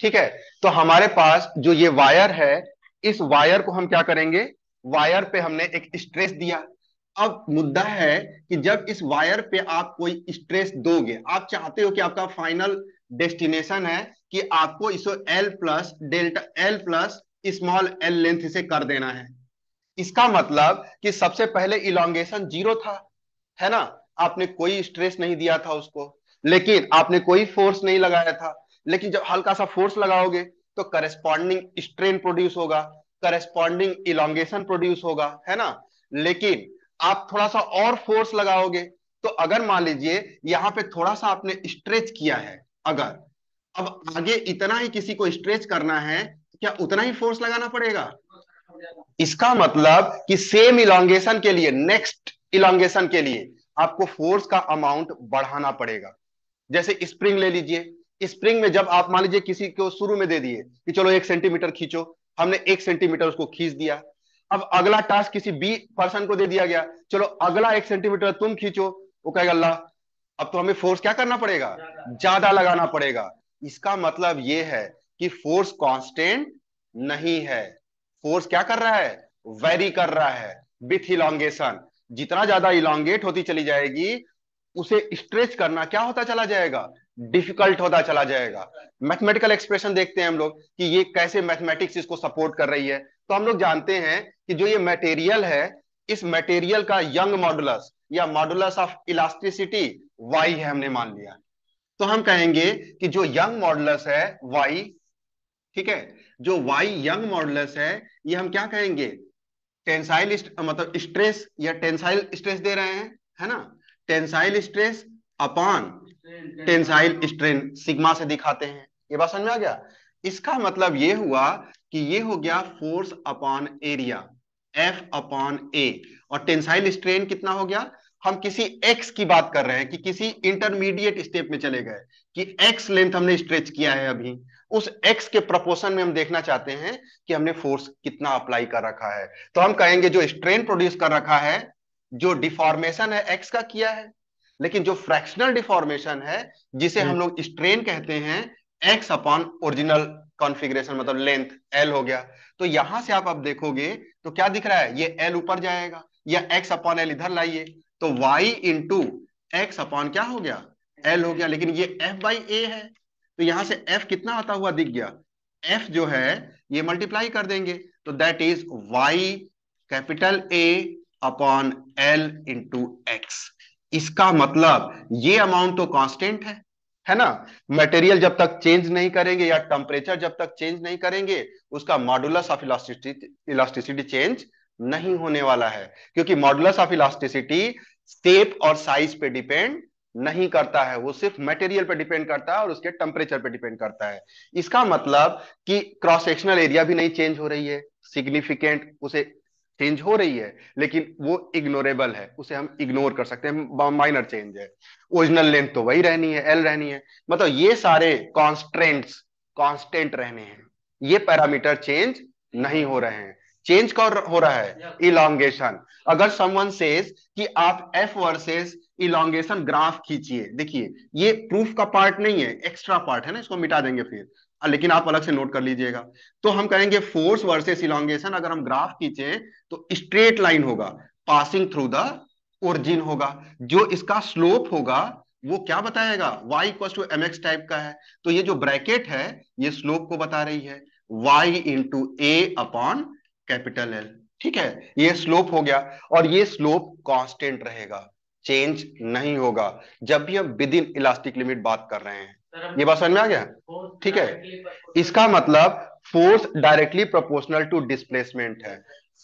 ठीक है? तो हमारे पास जो ये वायर है, इस वायर को हम क्या करेंगे? वायर पे हमने एक स्ट्रेस दिया। अब मुद्दा है कि जब इस वायर पे आप कोई स्ट्रेस दोगे, आप चाहते हो कि आपका फाइनल डेस्टिनेशन है कि आपको इसको L plus delta L plus small L length से कर देना है। इसका मतलब कि सबसे पहले इलांगेशन ज़ीरो था, है ना? आपने कोई स्ट्रेस नहीं दिया था उसको। लेकिन आपने कोई फोर्स नहीं लगाया था। लेकिन जब हल्का सा फोर्स लगाओगे तो करस्पॉन्डिंग स्ट्रेन प्रोड्यूस होगा करस्पॉन्डिंग इलांगेशन प्रोड्यूस होगा, है ना? लेकिन आप थोड़ा सा और फोर्स लगाओगे तो अगर मान लीजिए, यहाँ पे थोड़ा सा आपने स्ट्रेच किया है, अगर, अब आगे इतना ही किसी को स्ट्रेच करना है क्या उतना ही फोर्स लगाना पड़ेगा? इसका मतलब कि सेम इलांगेशन के लिए नेक्स्ट इलांगेशन के लिए, आपको फोर्स का अमाउंट बढ़ाना पड़ेगा। जैसे स्प्रिंग ले लीजिए स्प्रिंग में जब आप मान लीजिए किसी को शुरू में दे दिए कि चलो एक सेंटीमीटर खींचो हमने एक सेंटीमीटर उसको खींच दिया। अब अगला टास्क किसी बी पर्सन को दे दिया गया चलो अगला एक सेंटीमीटर तुम खींचो। वो कहेगा अल्लाह अब तो हमें फोर्स क्या करना पड़ेगा? ज़्यादा। लगाना पड़ेगा। इसका मतलब ये है कि फोर्स कांस्टेंट नहीं है। फोर्स क्या कर रहा है? वेरी कर रहा है। विथ इलांगेशन जितना ज़्यादा इलांगेट होती चली जाएगी उसे स्ट्रेच करना क्या होता चला जाएगा? डिफ़िकल्ट होता चला जाएगा। मैथमेटिकल एक्सप्रेशन देखते हैं हम लोग कि ये कैसे मैथमेटिक्स इसको सपोर्ट कर रही है। तो हम लोग जानते हैं कि जो ये मटेरियल है, इस मटेरियल का यंग मॉडुलस या मॉडुलस ऑफ़ इलास्टिसिटी वाई है हमने मान लिया। तो हम कहेंगे कि जो यंग मॉडुलस है वाई ठीक है? जो वाई यंग मॉडुलस है, ये हम क्या कहेंगे? टेंसाइल मतलब स्ट्रेस या टेंसाइल स्ट्रेस दे रहे हैं, है ना? Tensile stress upon tensile strain sigma से दिखाते हैं। ये बात समझ में आ गया? इसका मतलब ये हुआ कि ये हो गया force upon area, F upon A. और टेंसाइल स्ट्रेन कितना हो गया? हम किसी एक्स की बात कर रहे हैं कि किसी इंटरमीडिएट स्टेप में चले गए कि एक्स लेंथ हमने स्ट्रेच किया है अभी। उस एक्स के प्रपोर्शन में हम देखना चाहते हैं कि हमने फोर्स कितना अप्लाई कर रखा है। तो हम कहेंगे जो स्ट्रेन प्रोड्यूस कर रखा है, जो डिफॉर्मेशन है एक्स का किया है। लेकिन जो फ्रैक्शनल डिफॉर्मेशन है जिसे हम लोग स्ट्रेन कहते हैं एक्स अपॉन ओरिजिनल कॉन्फ़िगरेशन मतलब लेंथ एल हो गया। तो यहाँ से आप अब देखोगे तो क्या दिख रहा है? ये एल ऊपर जाएगा या एक्स अपॉन एल इधर लाइए। तो वाई इंटू एक्स अपॉन क्या हो गया? एल हो गया लेकिन ये एफ़ बाई ए है। तो यहाँ से एफ़ कितना आता हुआ दिख गया? एफ़ जो है ये मल्टीप्लाई कर देंगे। तो that is Y capital A upon L into X इसका मतलब ये अमाउंट तो कांस्टेंट है है ना? मटेरियल जब तक चेंज नहीं करेंगे या टेम्परेचर जब तक चेंज नहीं करेंगे, उसका modulus of elasticity elasticity change नहीं होने वाला है। क्योंकि मॉडुलस ऑफ़ इलास्टिसिटी शेप और साइज़ पे डिपेंड नहीं करता है। वो सिर्फ़ मटेरियल पे डिपेंड करता है और उसके टेम्परेचर पे डिपेंड करता है। इसका मतलब कि क्रॉस सेक्शनल एरिया भी नहीं चेंज हो रही है। सिग्निफिकेंट उसे चेंज हो रही है, लेकिन वो इग्नोरेबल है, उसे हम इग्नोर कर सकते हैं माइनर चेंज है। ओरिजिनल लेंथ तो वही रहनी है एल रहनी है। मतलब ये सारे कॉन्स्टेंट्स कॉन्स्टेंट रहने हैं। ये पैरामीटर चेंज नहीं हो रहे हैं। चेंज कौन हो रहा है? इलांगेशन अगर समवन सेज कि आप एफ़ वर्सेस इलांगेशन ग्राफ खींचिए देखिए ये प्रूफ का पार्ट नहीं है एक्स्ट्रा पार्ट है ना इसको मिटा देंगे फिर। लेकिन आप अलग से नोट कर लीजिएगा। तो हम कहेंगे फोर्स वर्सेस इलांगेशन अगर हम ग्राफ खींचे तो स्ट्रेट लाइन होगा पासिंग थ्रू द ओरिजिन होगा। जो इसका स्लोप होगा वो क्या बताएगा? Y equal to M X type का है। तो ये जो ब्रैकेट है ये स्लोप को बता रही है। Y into A upon capital L ठीक है? ये स्लोप हो गया और ये स्लोप कांस्टेंट रहेगा। चेंज नहीं होगा। जब भी हम विद इन इलास्टिक लिमिट बात कर रहे हैं। ये बात समझ में आ गया? ठीक है। इसका मतलब force directly proportional to displacement है।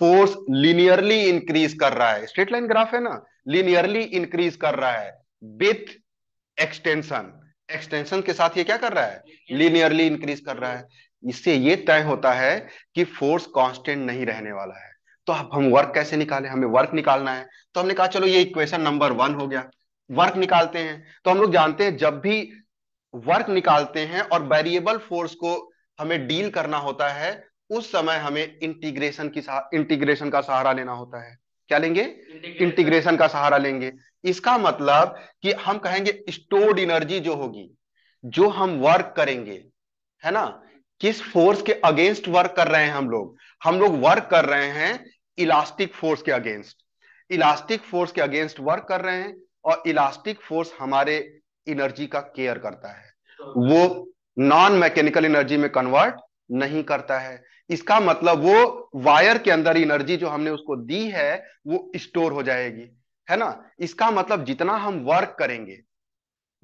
फोर्स लिनियरली इंक्रीज कर रहा है। स्ट्रेट लाइन ग्राफ है ना? लिनियरली इंक्रीज कर रहा है। विथ एक्सटेंशन एक्सटेंशन के साथ ये क्या कर रहा है? लिनियरली इंक्रीज कर रहा है। इससे ये तय होता है कि फोर्स कांस्टेंट नहीं रहने वाला है। तो अब हम वर्क कैसे निकालें? हमें वर्क निकालना है। तो हमने कहा चलो ये इक्वेशन नंबर वन हो गया। वर्क निकालते हैं। तो हम लोग जानते हैं जब भी वर्क निकालते हैं और वेरिएबल फोर्स को हमें डील करना होता है उस समय हमें इंटीग्रेशन की इंटीग्रेशन का सहारा लेना होता है। क्या लेंगे? इंटीग्रेशन का सहारा लेंगे। इसका मतलब कि हम कहेंगे स्टोर्ड एनर्जी जो होगी जो हम वर्क करेंगे है ना? किस फोर्स के अगेंस्ट वर्क कर रहे हैं हम लोग? हम लोग वर्क कर रहे हैं इलास्टिक फोर्स के अगेंस्ट। इलास्टिक फोर्स के अगेंस्ट वर्क कर रहे हैं और इलास्टिक फोर्स हमारे एनर्जी का केयर करता है। वो नॉन मैकेनिकल एनर्जी में कन्वर्ट नहीं करता है। इसका मतलब वो वायर के अंदर एनर्जी जो हमने उसको दी है, वो स्टोर हो जाएगी। है ना? इसका मतलब जितना हम वर्क करेंगे,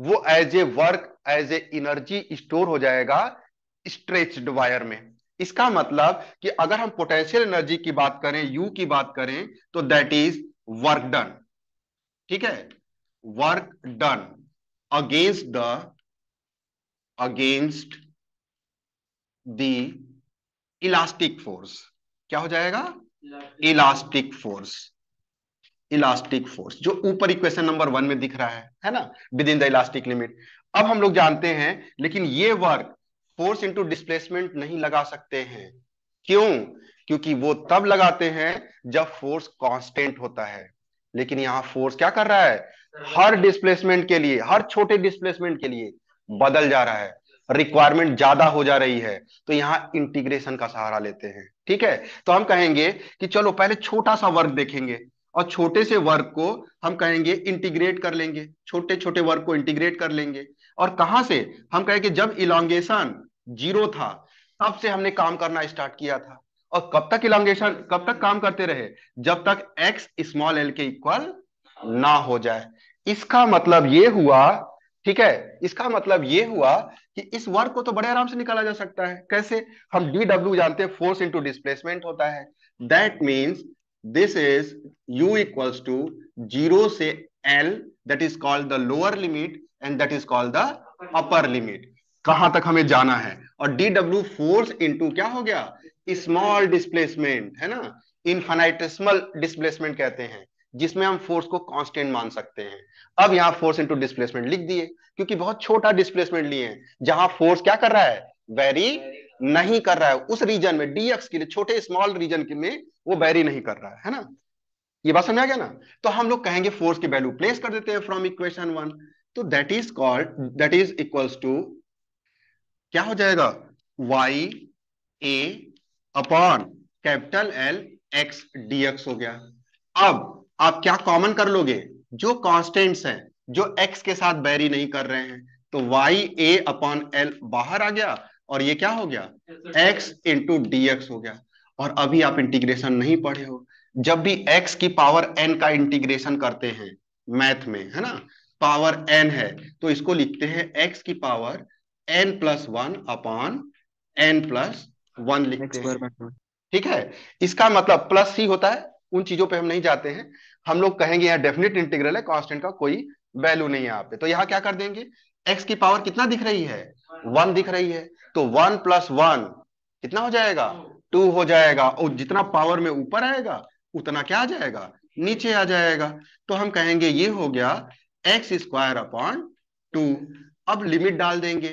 वो as a work, as a energy store हो जाएगा स्ट्रेच्ड वायर में। इसका मतलब कि अगर हम पोटेंशियल एनर्जी की बात करें यू की बात करें तो दैट इज़ वर्क डन ठीक है? Work done against the against the elastic force क्या हो जाएगा? इलास्टिक फोर्स इलास्टिक फोर्स जो ऊपर इक्वेशन नंबर वन में दिख रहा है है ना? Within the elastic limit अब हम लोग जानते हैं लेकिन ये वर्क फोर्स इंटू डिस्प्लेसमेंट नहीं लगा सकते हैं। क्यों? क्योंकि वो तब लगाते हैं जब फोर्स कांस्टेंट होता है। लेकिन यहाँ फोर्स क्या कर रहा है? हर डिस्प्लेसमेंट के लिए, हर छोटे डिस्प्लेसमेंट के लिए बदल जा रहा है। रिक्वायरमेंट ज़्यादा हो जा रही है। तो यहाँ इंटीग्रेशन का सहारा लेते हैं। ठीक है? तो हम कहेंगे कि चलो पहले छोटा सा वर्क देखेंगे। और छोटे से वर्क को हम कहेंगे इंटीग्रेट कर लेंगे। छोटे छोटे वर्क को इंटीग्रेट कर लेंगे। और कहाँ से? हम कहेंगे जब इलांगेशन ज़ीरो था, तब से हमने काम करना स्टार्ट किया था। और कब तक इलांगेशन कब तक काम करते रहे? जब तक एक्स स्मॉल एल के इक्वल ना हो जाए। इसका मतलब ये हुआ, ठीक है? इसका मतलब ये हुआ कि इस वर्क को तो बड़े आराम से निकाला जा सकता है। कैसे? हम डी डब्ल्यू जानते हैं फोर्स इंटू डिस्प्लेसमेंट होता है। That means this is U equals to zero से L that is called the lower limit and that is called the upper limit कहाँ तक हमें जाना है? और डी डब्ल्यू फोर्स इंटू क्या हो गया? स्मॉल डिस्प्लेसमेंट है ना? इनफाइनेटिसमल डिस्प्लेसमेंट कहते हैं, जिसमें हम फोर्स को कांस्टेंट मान सकते हैं। अब यहाँ फोर्स इंटू डिस्प्लेसमेंट लिख दिए, क्योंकि बहुत छोटा डिस्प्लेसमेंट लिए हैं। जहाँ फोर्स क्या कर रहा है? वेरी नहीं कर रहा है। उस रीजन में डीएक्स के लिए, छोटे स्मॉल रीजन के में वो वेरी नहीं कर रहा है है ना? ये बात समझ आ गया ना? तो हम लोग कहेंगे फोर्स की वैल्यू प्लेस कर देते हैं फ्रॉम इक्वेशन वन तो that is called that is equals to क्या हो जाएगा? Y A upon capital L X DX हो गया। अब आप क्या कॉमन कर लोगे? जो कांस्टेंट्स हैं, जो x के साथ बैरी नहीं कर रहे हैं तो y a अपॉन एल बाहर आ गया और ये क्या हो गया? X इंटू डी एक्स हो गया। और अभी आप इंटीग्रेशन नहीं पढ़े हो। जब भी x की पावर n का इंटीग्रेशन करते हैं मैथ में है ना? पावर n है तो इसको लिखते हैं x की power n plus one upon N plus one लिखते हैं। ठीक है? इसका मतलब प्लस ही होता है उन चीज़ों पे हम नहीं जाते हैं। हम लोग कहेंगे यहाँ डेफिनेट इंटीग्रल है कांस्टेंट का कोई वैल्यू नहीं है यहाँ पे। तो यहाँ क्या कर देंगे? एक्स की पावर कितना दिख रही है? वन दिख रही है। तो वन प्लस वन कितना हो जाएगा? टू हो जाएगा और जितना पावर में ऊपर आएगा, उतना क्या आ जाएगा? नीचे आ जाएगा। तो हम कहेंगे, ये हो गया एक्स स्क्वायर अपॉन टू अब लिमिट डाल देंगे।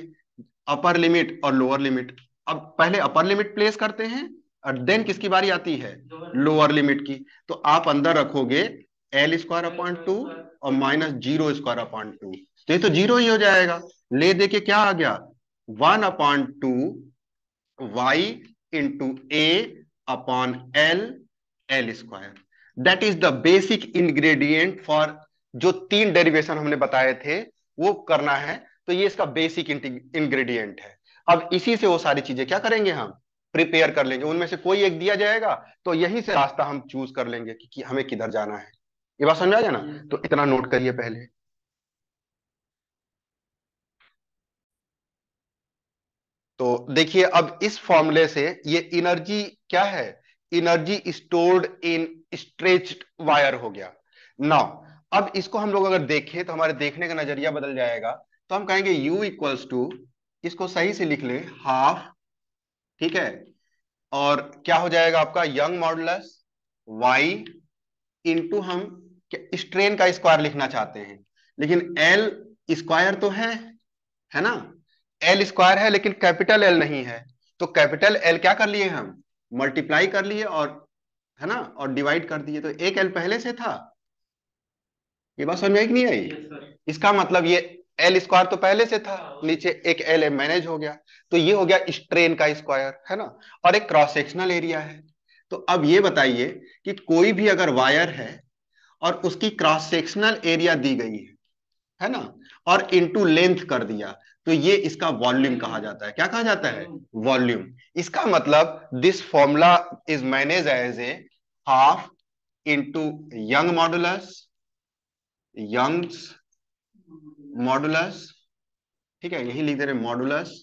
अपर लिमिट और लोअर लिमिट अब पहले अपर लिमिट प्लेस करते हैं और देन किसकी बारी आती है? लोअर लिमिट की। तो आप अंदर रखोगे एल स्क्वायर अपॉइंट टू और minus zero square upon two तो ये तो ज़ीरो ही हो जाएगा। ले दे के क्या आ गया? One upon two Y into A upon L L square that is the basic ingredient for जो तीन डेरिवेशन हमने बताए थे वो करना है। तो ये इसका बेसिक इंग्रेडिएंट है। अब इसी से वो सारी चीज़ें क्या करेंगे हम? प्रिपेयर कर लेंगे। उनमें से कोई एक दिया जाएगा तो यही से रास्ता हम चूज़ कर लेंगे कि, कि हमें किधर जाना है। ये बात समझ आ गया ना? तो इतना नोट करिए पहले। तो देखिए, अब इस फॉर्मूले से ये इनर्जी क्या है? Energy stored in stretched wire हो गया। नाउ अब इसको हम लोग अगर देखें तो हमारे देखने का नज़रिया बदल जाएगा। तो हम कहेंगे u इक्वल्स टू इसको सही से लिख ले हाफ़ ठीक है? और क्या हो जाएगा आपका? यंग मॉडुलस y इंटू हम स्ट्रेन का स्क्वायर लिखना चाहते हैं। लेकिन एल स्क्वायर तो है है ना? एल स्क्वायर है लेकिन कैपिटल एल नहीं है। तो कैपिटल एल क्या कर लिए हम? मल्टीप्लाई कर लिए और है ना और डिवाइड कर दिए। तो एक एल पहले से था? ये बात समझ में नहीं आई? इसका मतलब ये एल स्क्वायर तो पहले से था नीचे एक एल एम मैनेज हो गया। तो ये हो गया स्ट्रेन का स्क्वायर है ना? और एक क्रॉस सेक्शनल एरिया है। तो अब ये बताइए कि कोई भी अगर वायर है और उसकी क्रॉस सेक्शनल एरिया दी गई है है ना? और इनटू लेंथ कर दिया तो ये इसका वॉल्यूम कहा जाता है। क्या कहा जाता है? वॉल्यूम इसका मतलब this formula is manage as a half into Young modulus Young's modulus ठीक है, यही लिख दे रहे मॉडुलस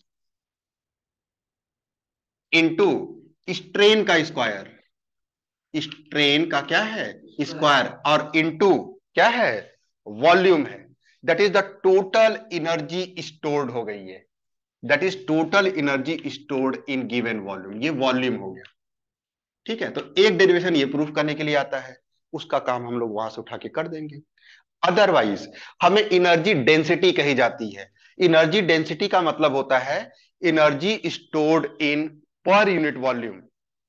इंटू स्ट्रेन का स्क्वायर स्ट्रेन का क्या है? स्क्वायर और इंटू क्या है? वॉल्यूम है। That is the total energy stored हो गई है। That is total energy stored in given volume ये वॉल्यूम हो गया। ठीक है? तो एक डेरिवेशन ये प्रूफ करने के लिए आता है। उसका काम हम लोग वहाँ से उठा के कर देंगे। अदरवाइज़ हमें एनर्जी डेंसिटी कही जाती है। एनर्जी डेंसिटी का मतलब होता है energy stored in per unit volume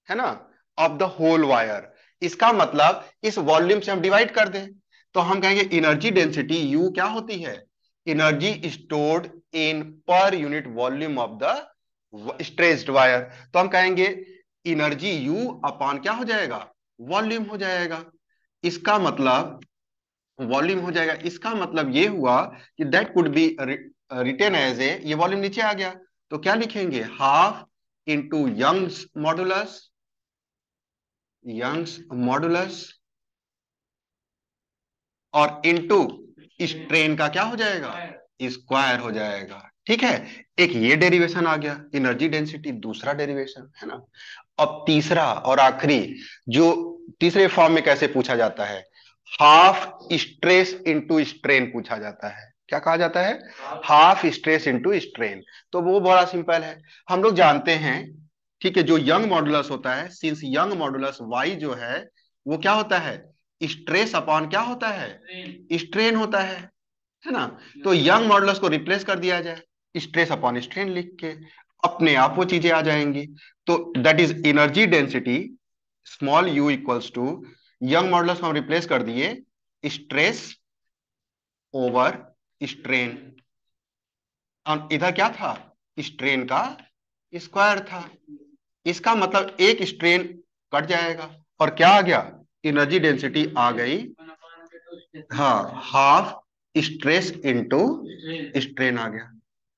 है ना? ऑफ़ द होल वायर इसका मतलब इस वॉल्यूम से हम डिवाइड कर दें। तो हम कहेंगे एनर्जी डेंसिटी यू क्या होती है? Energy stored in per unit volume of the stressed wire तो हम कहेंगे एनर्जी यू अपॉन क्या हो जाएगा? वॉल्यूम हो जाएगा। इसका मतलब वॉल्यूम हो जाएगा। इसका मतलब ये हुआ कि that could be written as a ये वॉल्यूम नीचे आ गया। तो क्या लिखेंगे? Half into Young's modulus Young's modulus और इनटू स्ट्रेन का क्या हो जाएगा? स्क्वायर हो जाएगा। ठीक है? एक ये डेरिवेशन आ गया एनर्जी डेंसिटी दूसरा डेरिवेशन है ना? अब तीसरा और आखिरी, जो तीसरे फॉर्म में कैसे पूछा जाता है? हाफ़ स्ट्रेस इंटू स्ट्रेन पूछा जाता है। क्या कहा जाता है? हाफ़ स्ट्रेस इंटू स्ट्रेन तो वो बड़ा सिंपल है। हम लोग जानते हैं, ठीक है, जो यंग मॉडुलस होता है सिंस यंग मॉडुलस वाई जो है, वो क्या होता है? स्ट्रेस अपॉन क्या होता है? स्ट्रेन होता है है ना? तो यंग मॉडुलस को रिप्लेस कर दिया जाए स्ट्रेस अपॉन स्ट्रेन लिख के अपने आप वो चीज़ें आ जाएँगी। तो that is energy density small U equals to Young modulus को हम रिप्लेस कर दिए स्ट्रेस ओवर स्ट्रेन और इधर क्या था? स्ट्रेन का स्क्वायर था। इसका मतलब एक स्ट्रेन कट जाएगा। और क्या आ गया? एनर्जी डेंसिटी आ गई। हाँ हाफ़ स्ट्रेस इंटू स्ट्रेन आ गया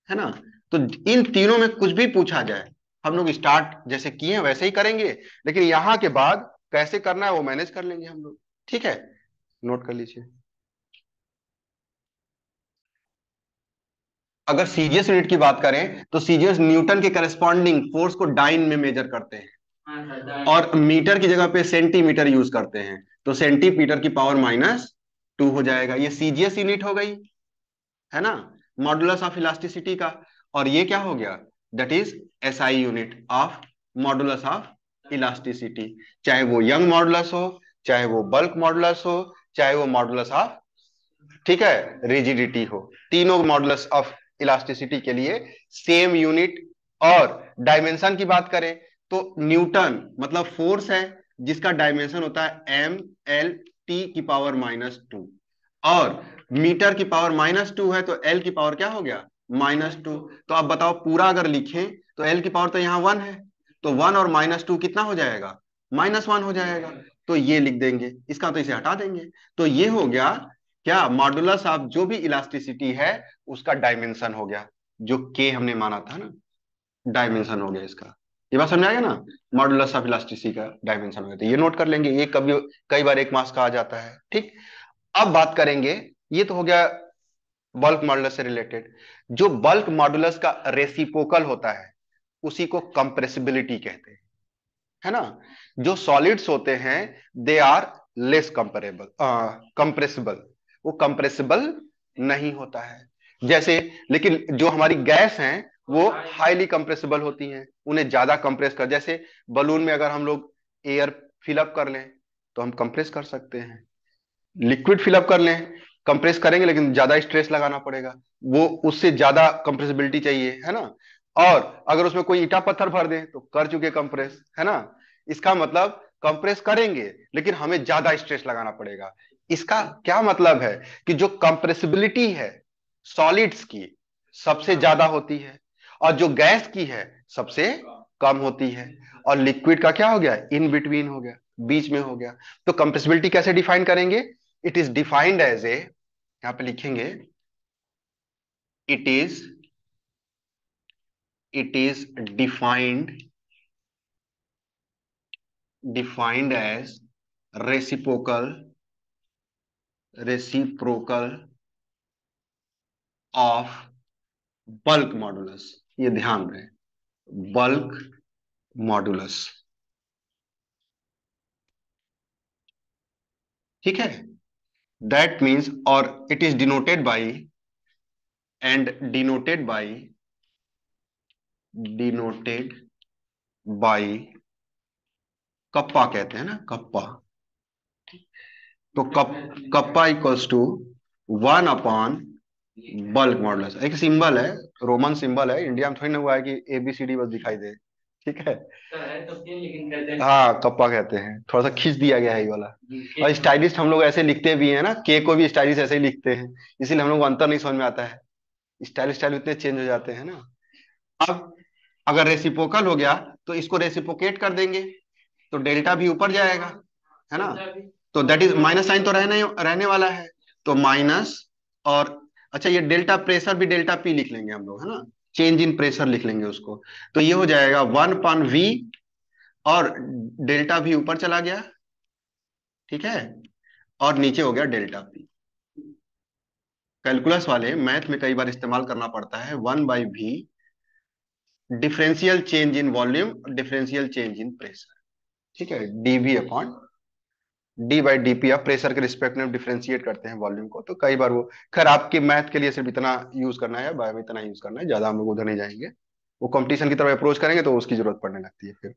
है ना? तो इन तीनों में कुछ भी पूछा जाए हम लोग स्टार्ट जैसे किए वैसे ही करेंगे लेकिन यहाँ के बाद कैसे करना है वो मैनेज कर लेंगे हम लोग ठीक है? नोट कर लीजिए। अगर सीजीएस यूनिट की बात करें तो सीजीएस न्यूटन के करस्पॉन्डिंग फोर्स को डाइन में मेजर करते हाँ, और मीटर की जगह पे सेंटीमीटर यूज़ करते हैं। तो सेंटीमीटर की पावर माइनस टू हो जाएगा। ये सीजीएस यूनिट हो गई, है ना? मॉडुलस ऑफ़ इलास्टिसिटी का। और ये क्या हो गया? That is S I unit of modulus of elasticity चाहे वो यंग मॉडुलस हो, चाहे वो बल्क मॉडुलस हो, चाहे वो मॉडुलस ऑफ़, ठीक है? रिजिडिटी हो। तीनों मॉडुलस ऑफ़ इलास्टिसिटी के लिए सेम यूनिट और डायमेंशन की बात करें। तो न्यूटन मतलब फोर्स है, जिसका डायमेंशन होता है एम एल टी की पावर माइनस टू। और मीटर की पावर माइनस टू है तो एल की पावर क्या हो गया? Minus two. तो आप बताओ, पूरा अगर लिखें तो एल की पावर तो यहाँ वन है। तो वन और माइनस टू कितना हो जाएगा? माइनस वन हो जाएगा। तो ये लिख देंगे। इसका तो इसे हटा देंगे। तो ये हो गया, क्या मॉडुलस ऑफ़ जो भी इलास्टिसिटी है, उसका डायमेंशन हो गया, जो के हमने माना था ना। डायमेंशन हो गया इसका। ये बात समझ आ गया ना? मॉडुलस ऑफ़ इलास्टिसिटी का डायमेंशन हो। गया तो ये नोट कर लेंगे, ये कभी, कई बार एक मास का आ जाता है, ठीक? अब बात करेंगे, ये तो हो गया बल्क मॉडुलस से रिलेटेड जो बल्क मॉडुलस का रेसिपोकल होता है, उसी को कंप्रेसिबिलिटी कहते हैं। है ना? जो सॉलिड्स होते हैं they are less comparable compressible वो कंप्रेसिबल नहीं होता है। जैसे, लेकिन जो हमारी गैस हैं वो हाईली कंप्रेसिबल होती हैं उन्हें ज़्यादा कंप्रेस कर जैसे बलून में अगर हम लोग एयर फिलअप कर लें तो हम कंप्रेस कर सकते हैं। लिक्विड फिलअप कर लें कंप्रेस करेंगे लेकिन ज़्यादा स्ट्रेस लगाना पड़ेगा। वो उससे ज़्यादा कंप्रेसिबिलिटी चाहिए है ना? और अगर उसमें कोई ईटा पत्थर भर दे तो कर चुके कंप्रेस है ना? इसका मतलब कंप्रेस करेंगे लेकिन हमें ज़्यादा स्ट्रेस लगाना पड़ेगा। इसका क्या मतलब है कि जो कंप्रेसिबिलिटी है सॉलिड्स की सबसे ज़्यादा होती है। और जो गैस की है सबसे कम होती है। और लिक्विड का क्या हो गया? इन बिटवीन हो गया, बीच में हो गया। तो कंप्रेसिबिलिटी कैसे डिफाइन करेंगे? It is defined as a यहाँ पे लिखेंगे it is it is defined defined as reciprocal reciprocal of bulk modulus ये ध्यान रहे। Bulk modulus. ठीक है? दैट मीन्स और it is denoted by and denoted by denoted by kappa कहते हैं ना कप्पा तो cup kappa equals to one upon bulk modulus एक सिंबल है रोमन सिंबल है इंडिया में थोड़ी ना हुआ है कि एबीसीडी बस दिखाई दे। ठीक है? हाँ कप्पा कहते हैं। थोड़ा सा खींच दिया गया है ये वाला। और स्टाइलिस्ट हम लोग ऐसे लिखते भी हैं ना के को भी स्टाइलिश ऐसे ही लिखते हैं। इसीलिए हम लोग अंतर नहीं समझ में आता है। स्टाइल स्टाइल इतने चेंज हो जाते हैं ना। अब अगर रेसिपोकल हो गया तो इसको रेसिपोकेट कर देंगे। तो डेल्टा भी ऊपर जाएगा है ना? तो दैट इज़ माइनस साइन तो रहने रहने वाला है। तो माइनस और अच्छा ये डेल्टा प्रेशर भी डेल्टा पी लिख लेंगे हम लोग, है ना? चेंज इन प्रेशर लिख लेंगे उसको। तो ये हो जाएगा वन पॉन वी और डेल्टा भी ऊपर चला गया, ठीक है? और नीचे हो गया डेल्टा पी। कैलकुलस वाले मैथ में कई बार इस्तेमाल करना पड़ता है, one by V, differential change in volume, differential change in pressure, ठीक है? DV upon D by D P आप प्रेशर के रिस्पेक्ट में डिफ्रेंशिएट करते हैं वॉल्यूम को तो कई बार वो, खैर आपके मैथ के लिए सिर्फ़ इतना यूज़ करना है बायो में इतना यूज़ करना है, ज़्यादा हम लोग उधर नहीं जाएँगे। वो कंपटीशन की तरफ़ अप्रोच करेंगे तो उसकी ज़रूरत पड़ने लगती है फिर।